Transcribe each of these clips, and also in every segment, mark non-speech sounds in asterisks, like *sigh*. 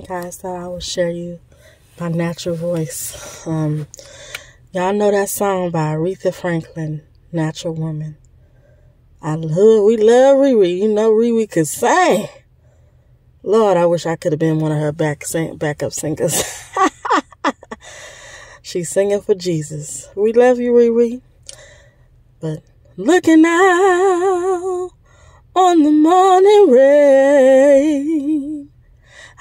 guys thought I would share you my natural voice. Um, y'all know that song by Aretha Franklin, Natural Woman. I love, we love Riri. You know Riri could sing. Lord, I wish I could have been one of her back sing, backup singers. *laughs* She's singing for Jesus. We love you, Riri. But looking out on the morning rain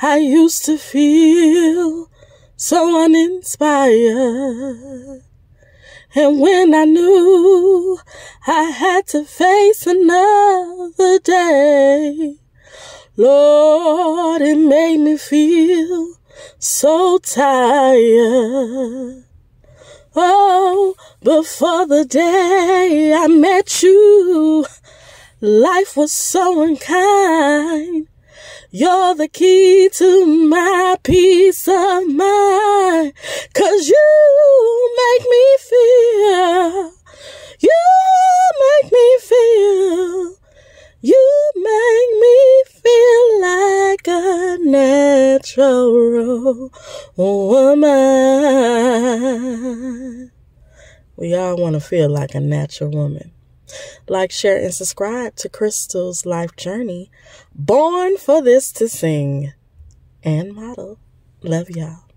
I used to feel so uninspired. And when I knew I had to face another day, Lord, it made me feel so tired. Oh, before the day I met you, life was so unkind. You're the key to my peace of mind. Cause you make me feel, you make me feel, you make me feel like a natural woman. We all want to feel like a natural woman. Like, share, and subscribe to Crystal's life journey. Born for this to sing and model. Love y'all.